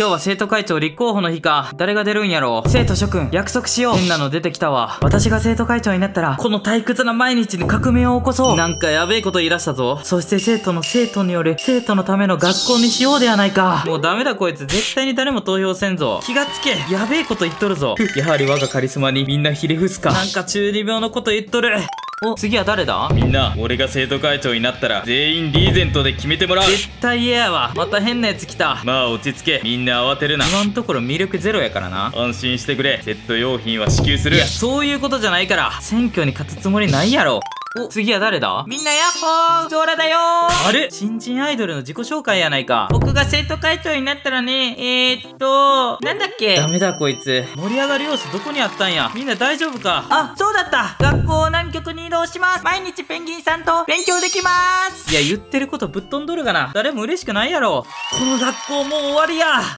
今日は生徒会長立候補の日か。誰が出るんやろ生徒諸君、約束しよう。変なの出てきたわ。私が生徒会長になったら、この退屈な毎日に革命を起こそう。なんかやべえこと言い出したぞ。そして生徒の生徒による生徒のための学校にしようではないか。もうダメだこいつ。絶対に誰も投票せんぞ。気がつけ。やべえこと言っとるぞ。やはり我がカリスマにみんなひれ伏すか。なんか中二病のこと言っとる。お、次は誰だ？みんな俺が生徒会長になったら全員リーゼントで決めてもらう。絶対嫌やわ。また変なやつ来た。まあ落ち着け。みんな慌てるな。今んところ魅力ゼロやからな。安心してくれ。セット用品は支給する。いや、そういうことじゃないから。選挙に勝つつもりないやろ。お、次は誰だ？みんなヤッホー。ゾーラだよあれ？新人アイドルの自己紹介やないか。僕が生徒会長になったらね、えー、っと、なんだっけ？ダメだこいつ。盛り上がる要素どこにあったんや？みんな大丈夫か？あ、そうだった学校南極に移動します毎日ペンギンさんと勉強できますいや、言ってることぶっ飛んどるがな。誰も嬉しくないやろ。この学校もう終わりや